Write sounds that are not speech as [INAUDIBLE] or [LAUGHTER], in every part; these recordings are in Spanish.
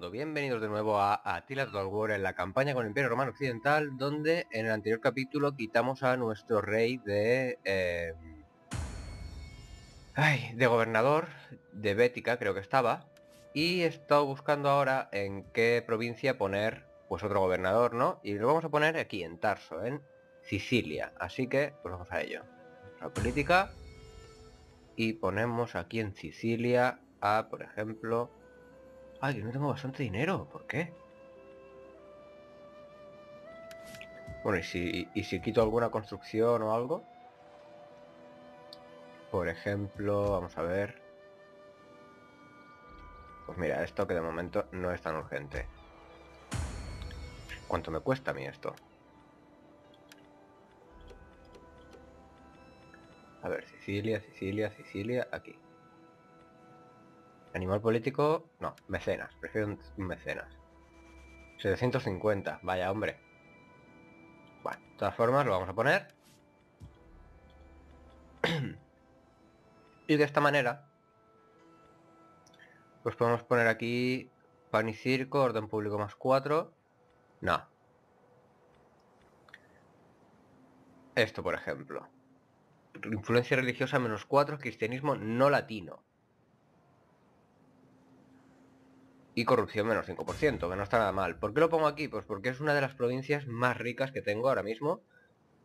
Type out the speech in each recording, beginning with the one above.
bienvenidos de nuevo a Attila Total en la campaña con el Imperio Romano Occidental, donde en el anterior capítulo quitamos a nuestro rey de... Eh, ay, de gobernador, de Bética creo que estaba, y he estado buscando ahora en qué provincia poner pues otro gobernador, ¿no? Y lo vamos a poner aquí, en Tarso, en Sicilia, así que pues vamos a ello. La política, y ponemos aquí en Sicilia a, por ejemplo... Ay, yo no tengo bastante dinero, ¿por qué? Bueno, ¿y si, y si quito alguna construcción o algo? Por ejemplo, vamos a ver... Pues mira, esto que de momento no es tan urgente. ¿Cuánto me cuesta a mí esto? A ver, Sicilia, Sicilia, Sicilia, aquí. Animal político, no, mecenas, prefiero un, mecenas. 750, vaya hombre. Bueno, de todas formas lo vamos a poner. [CLEARS THROAT] y de esta manera, pues podemos poner aquí pan y circo, orden público más 4. No. Esto, por ejemplo influencia religiosa menos 4, cristianismo no latino. Y corrupción menos 5%, que no está nada mal. ¿Por qué lo pongo aquí? Pues porque es una de las provincias más ricas que tengo ahora mismo.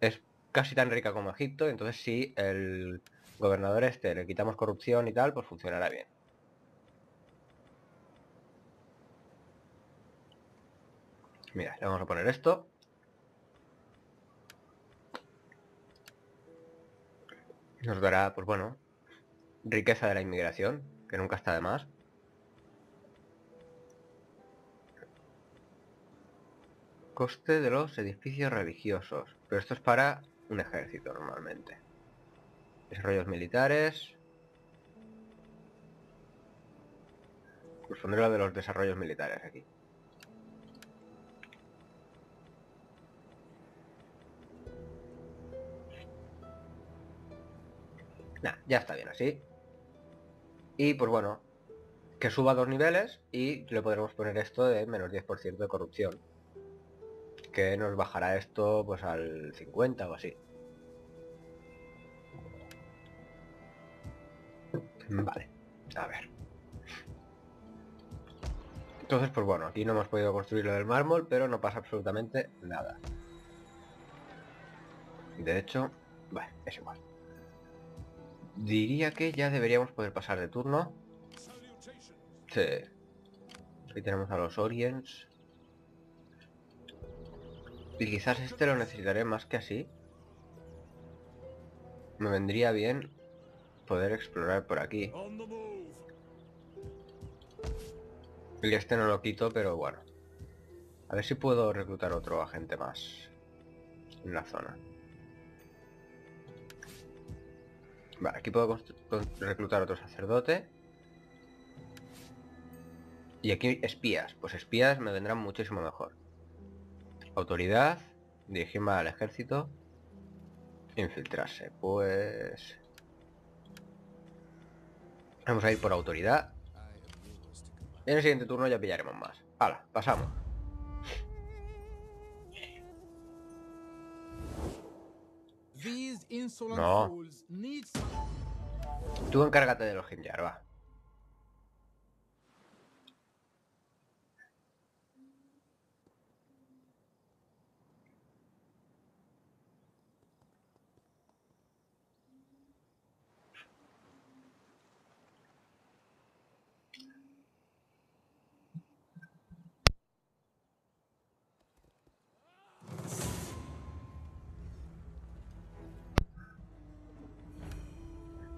Es casi tan rica como Egipto, entonces si el gobernador este le quitamos corrupción y tal, pues funcionará bien. Mira, le vamos a poner esto. Nos dará, pues bueno, riqueza de la inmigración, que nunca está de más. Coste de los edificios religiosos. Pero esto es para un ejército normalmente. Desarrollos militares. Pues pondré lo de los desarrollos militares aquí. ya está bien así. Y pues bueno, que suba dos niveles y le podremos poner esto de menos 10% de corrupción. Que nos bajará esto pues al 50 o así. Vale, a ver. Entonces, pues bueno, aquí no hemos podido construir lo del mármol, pero no pasa absolutamente nada. De hecho, bueno, es igual. Diría que ya deberíamos poder pasar de turno. Sí. Aquí tenemos a los Orients. Y quizás este lo necesitaré más que así. Me vendría bien poder explorar por aquí. Y este no lo quito, pero bueno. A ver si puedo reclutar otro agente más en la zona. Vale, aquí puedo reclutar otro sacerdote. Y aquí espías. Pues espías me vendrán muchísimo mejor. Autoridad. Dirigirme al ejército. Infiltrarse. Pues... Vamos a ir por autoridad. En el siguiente turno ya pillaremos más. Hala, pasamos. No. Tú encárgate de los Hinjar, va.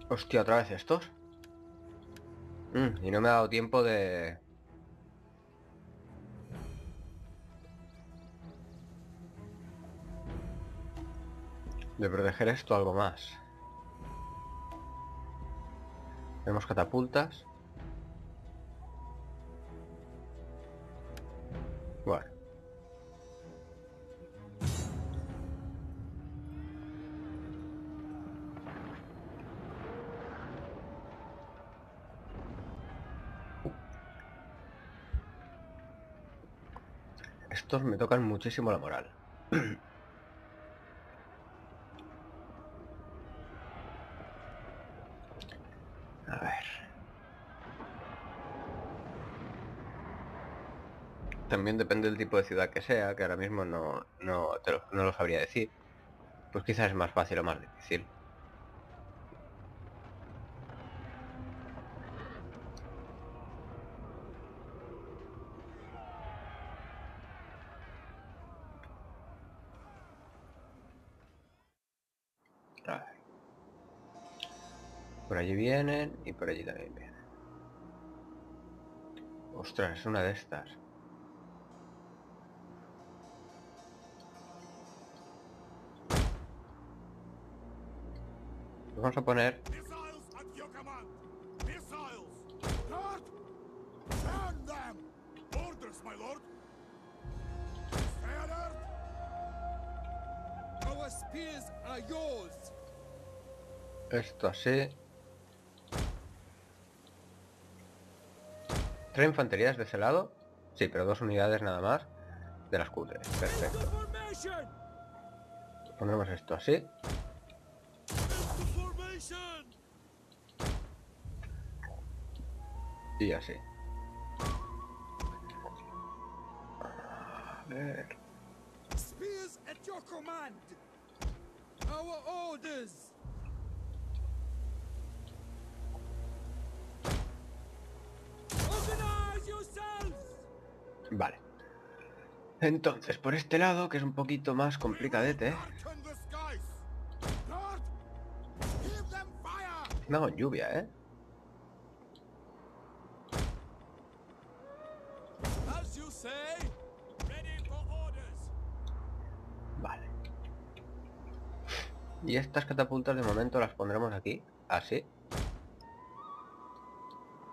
Hostia, otra vez estos. Mm, y no me ha dado tiempo de... De proteger esto algo más. Tenemos catapultas. Me tocan muchísimo la moral. [CLEARS THROAT] A ver. También depende del tipo de ciudad que sea, que ahora mismo no, no, te no lo sabría decir. Pues quizás es más fácil o más difícil. A ver. Por allí vienen y por allí también vienen. Ostras, es una de estas. Vamos a poner Missiles at your command! Missiles! Guard! Burn them! Orders, my lord! Stay alert! Our spears are yours. esto así. ¿Tres infantería desde ese lado? Sí, pero dos unidades nada más de las cutres. Perfecto. Pondremos esto así. Y así. A ver. Our orders. Vale. Entonces, por este lado, que es un poquito más complicadete, ¿eh? En lluvia, ¿eh? Vale. Y estas catapultas de momento las pondremos aquí, así.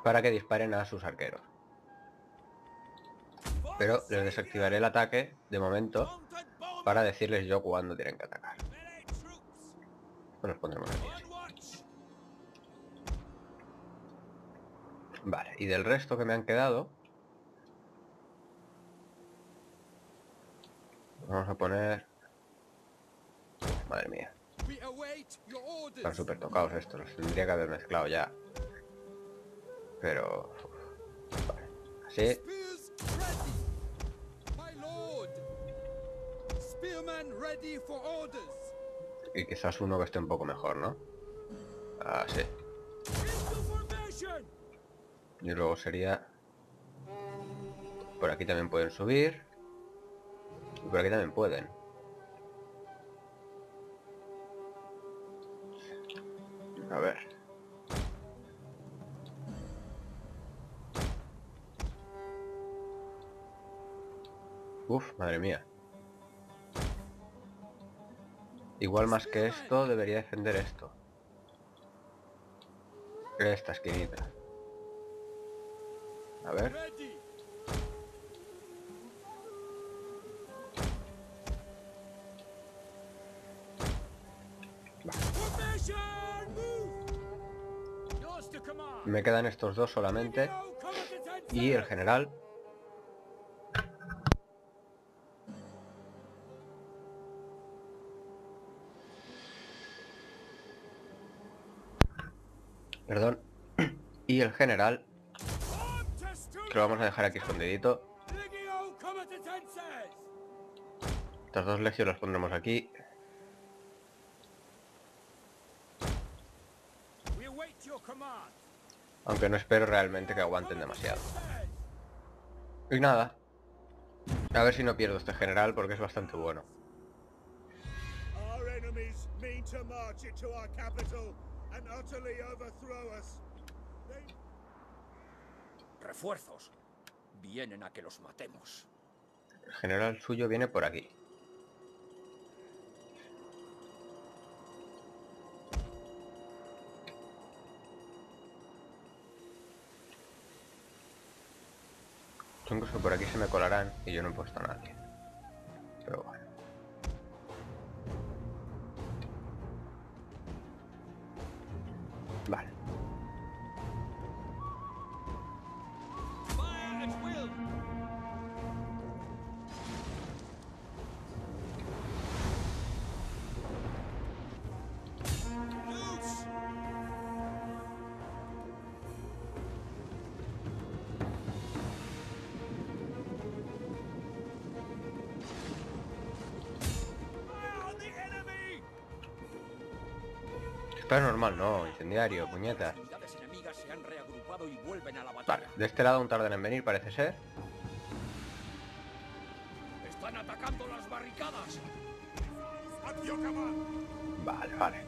Para que disparen a sus arqueros. Pero les desactivaré el ataque, de momento, para decirles yo cuándo tienen que atacar. Los pondremos aquí. Vale, y del resto que me han quedado... Vamos a poner... Madre mía, están súper tocados estos, los tendría que haber mezclado ya. Pero... Vale, así. Y quizás uno que esté un poco mejor, ¿no? Into formation. Y luego sería... Por aquí también pueden subir. Y por aquí también pueden. A ver. Uf, madre mía. Igual más que esto, debería defender esto. Esta esquinita. A ver. Me quedan estos dos solamente. Y el general. El general, que lo vamos a dejar aquí escondidito. Estas dos legios las pondremos aquí. Aunque no espero realmente que aguanten demasiado. Y nada. A ver si no pierdo este general porque es bastante bueno. And utterly. Refuerzos. Vienen a que los matemos. El general suyo viene por aquí. Incluso por aquí se me colarán y yo no he puesto a nadie. A la Vale, de este lado aún tardan en venir, parece ser. Están atacando las barricadas. Vale, vale.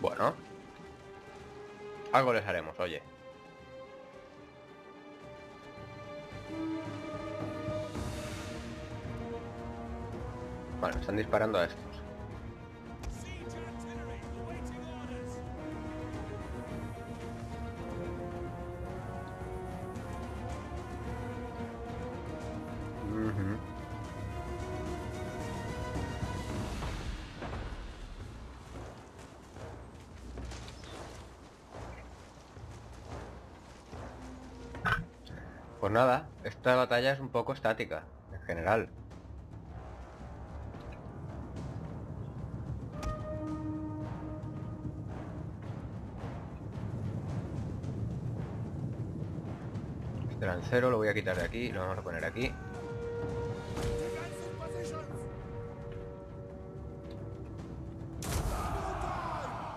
Bueno. Algo les haremos, oye. Me están disparando a estos. Pues nada, esta batalla es un poco estática, en general. Este lancero lo voy a quitar de aquí, lo vamos a poner aquí.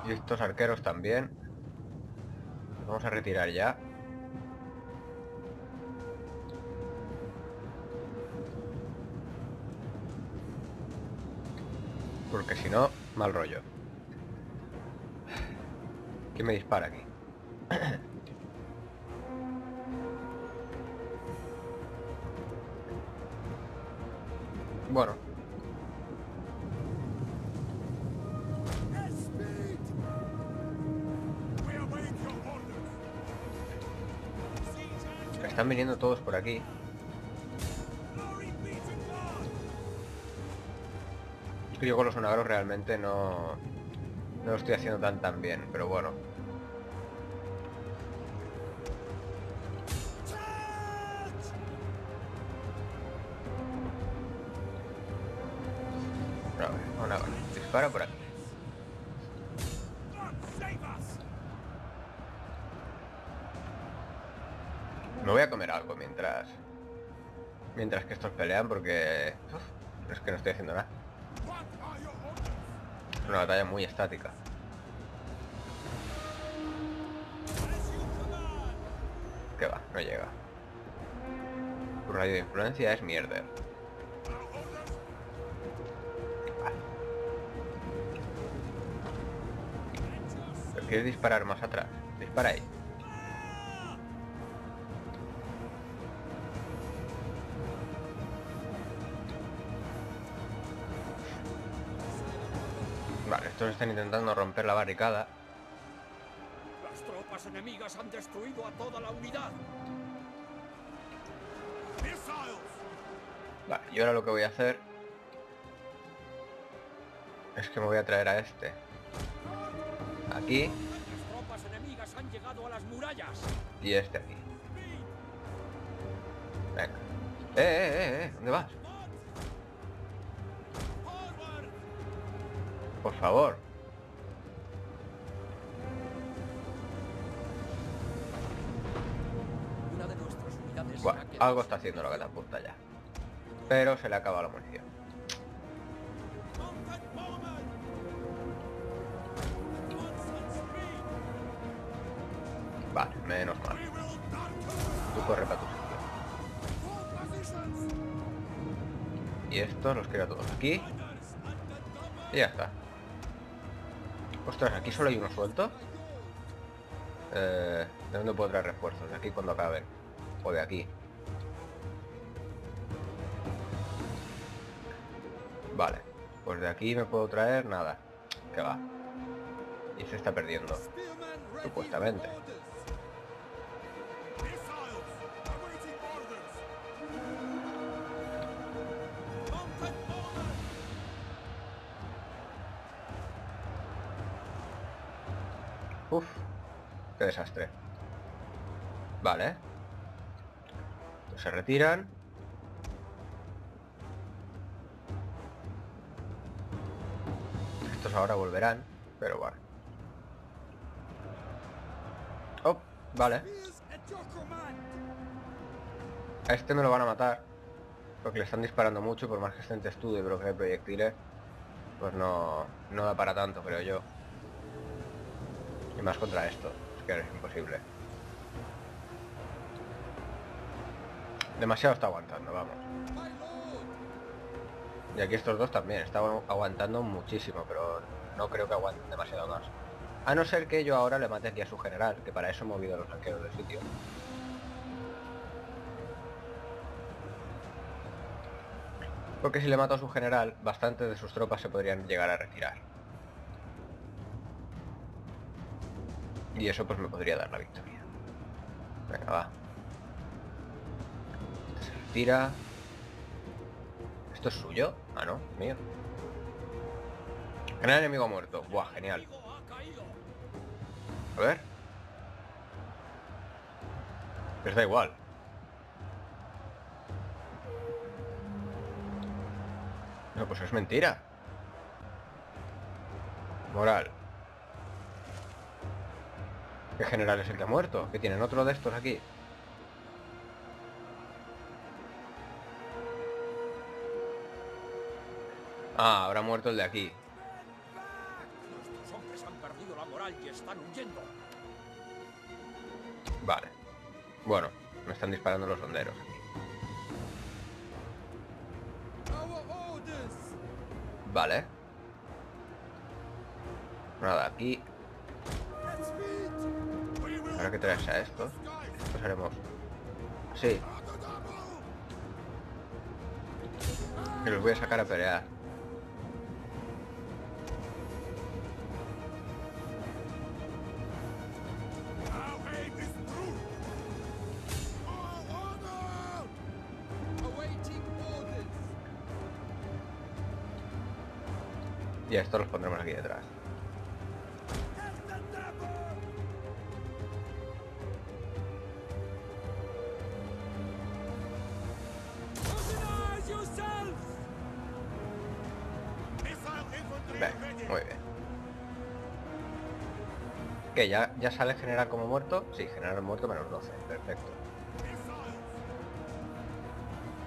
Y estos arqueros también. Los vamos a retirar ya. No, mal rollo. ¿Quién me dispara aquí? [CLEARS THROAT] Bueno, están viniendo todos por aquí. Que yo con los sonagros realmente no... No lo estoy haciendo tan tan bien, pero bueno. Ver, una hora. Dispara por aquí. Me voy a comer algo mientras... Mientras que estos pelean porque... uf, es que no estoy haciendo nada. Es una batalla muy estática. Que va, no llega. Tu radio de influencia es orders. ¿Pero ¿Quieres disparar más atrás? Dispara ahí. Estos están intentando romper la barricada. Las tropas enemigas han destruido a toda la unidad. Vale, y ahora lo que voy a hacer... Es que me voy a traer a este. Aquí Las tropas enemigas han llegado a las murallas. y este aquí. Venga. ¡Eh, eh, eh! eh! ¿Dónde vas? Por favor. Bueno, algo está haciendo la catapulta ya. Pero se le acaba la munición. Vale, menos mal. Tú corre para tu sitio. Y estos los quiero a todos aquí. Y ya está. Ostras, aquí solo hay uno suelto. Eh, ¿De dónde puedo traer refuerzos? De aquí cuando acaben. O de aquí. Vale. Pues de aquí me puedo traer nada. Que va. Y se está perdiendo. Supuestamente. Qué desastre. Vale. Pues se retiran. Estos ahora volverán, pero bueno. Oh, vale. A este me lo van a matar. Porque le están disparando mucho, por más que esté en testudo y bloquee proyectiles. pues no, no da para tanto, creo yo. Y más contra esto, es es imposible. Demasiado está aguantando, vamos. Y aquí estos dos también, estaban aguantando muchísimo, pero no creo que aguanten demasiado más. A no ser que yo ahora le mate aquí a su general, que para eso he movido los arqueros del sitio. Porque si le mato a su general, bastantes de sus tropas se podrían llegar a retirar. Y eso pues me podría dar la victoria. Venga, va. Este se retira. ¿Esto es suyo? Ah, no, mío. Gran enemigo muerto. Buah, genial. A ver. Pero da igual. No, pues es mentira. Moral. ¿Qué general es el que ha muerto? ¿Que tienen otro de estos aquí? Ah, habrá muerto el de aquí. Nuestros hombres han perdido la moral y están huyendo. Vale. Bueno, me están disparando los honderos. Vale. Nada, aquí. Ahora que traes a estos. Estos haremos. Sí. Que los voy a sacar a pelear. Y a estos los pondremos aquí detrás. Muy bien. Que ya, ya sale general como muerto. Sí, general muerto menos 12. Perfecto.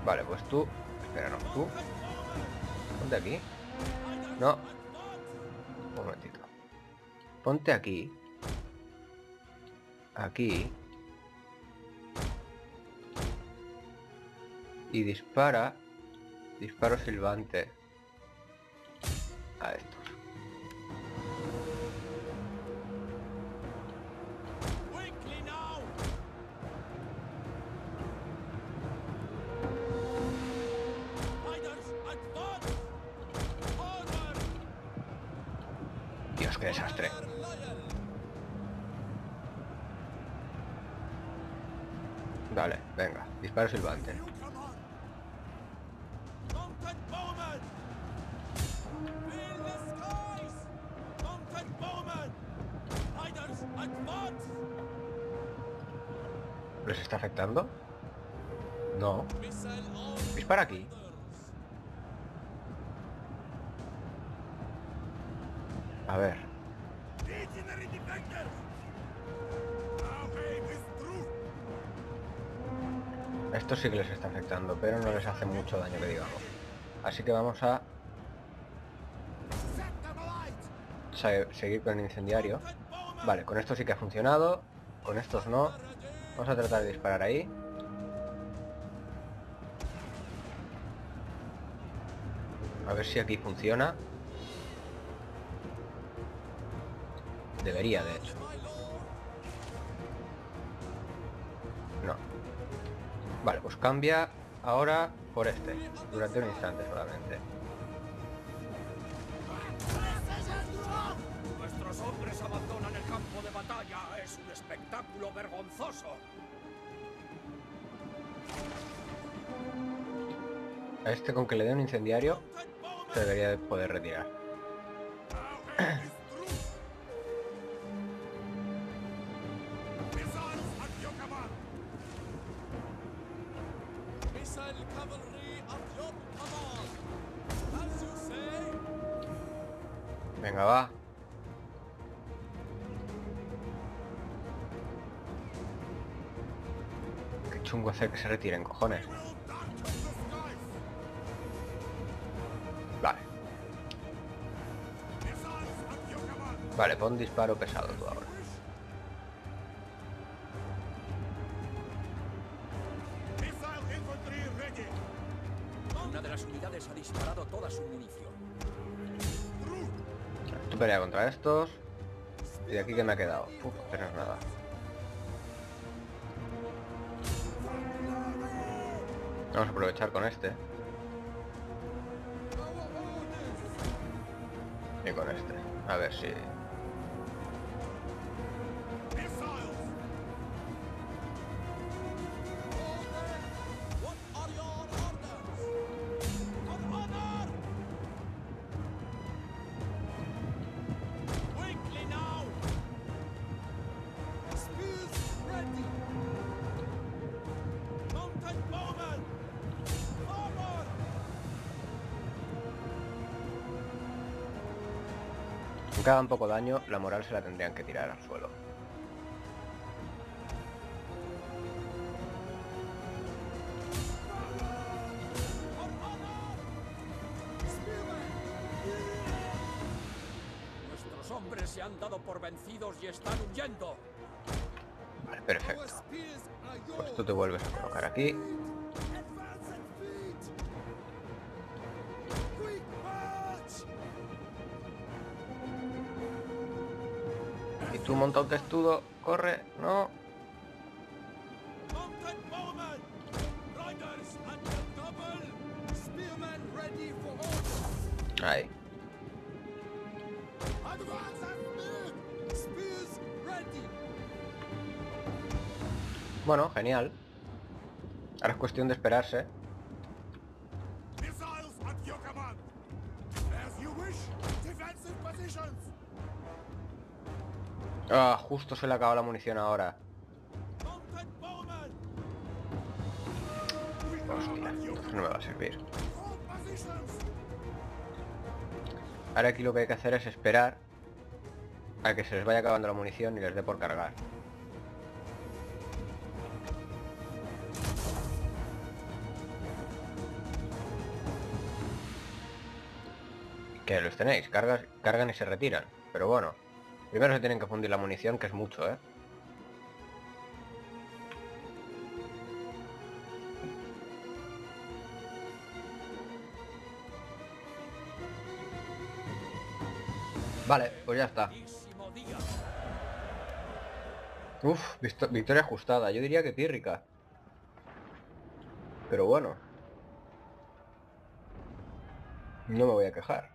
Vale, pues tú. Espera, no, tú. Ponte aquí. No. Un momentito. Ponte aquí. Aquí. Y dispara. Disparo silbante. A estos. Desastre. Vale, venga. Disparo silbante. Esto sí que les está afectando, pero no les hace mucho daño que digamos. Así que vamos a seguir con el incendiario. Vale, con esto sí que ha funcionado. Con estos no. Vamos a tratar de disparar ahí. A ver si aquí funciona. Debería, de hecho. Vale, pues cambia ahora por este. Durante un instante solamente. Nuestros hombres abandonan el campo de batalla. Es un espectáculo vergonzoso. A este con que le dé un incendiario se debería de poder retirar. Chungo hacer que se retiren, cojones. Vale. Vale, pon disparo pesado tú ahora. Una de las unidades ha disparado toda su munición. Tú pelea contra estos. Y de aquí que me ha quedado. Uf, pero es nada. Vamos a aprovechar con este. Y con este. A ver si... Hagan poco daño, la moral se la tendrían que tirar al suelo. Nuestros hombres se han dado por vencidos y están huyendo. Vale, perfecto. Pues tú te vuelves a colocar aquí. Tú monta un testudo. Corre. No. Ahí. Bueno, genial. Ahora es cuestión de esperarse. Ah, justo se le acaba la munición ahora. Hostia, no me va a servir. Ahora aquí lo que hay que hacer es esperar a que se les vaya acabando la munición y les dé por cargar. Que los tenéis, cargan y se retiran. Pero bueno, primero se tienen que fundir la munición, que es mucho, ¿eh? Vale, pues ya está. Uf, victoria ajustada. Yo diría que pírrica. Pero bueno. No me voy a quejar.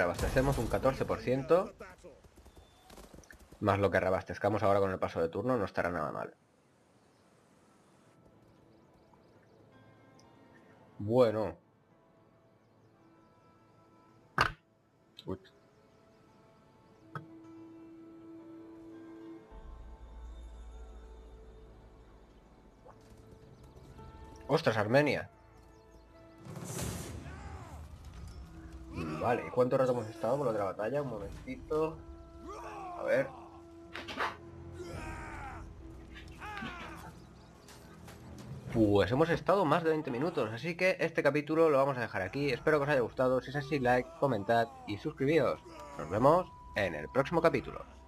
Reabastecemos un 14%. Battle. Más lo que reabastezcamos ahora con el paso de turno no estará nada mal. Bueno. Uy. ¡Ostras, Armenia! Vale, ¿y cuánto rato hemos estado con la otra batalla? Un momentito. A ver. Pues hemos estado más de 20 minutos, así que este capítulo lo vamos a dejar aquí. Espero que os haya gustado. Si es así, like, comentad y suscribíos. Nos vemos en el próximo capítulo.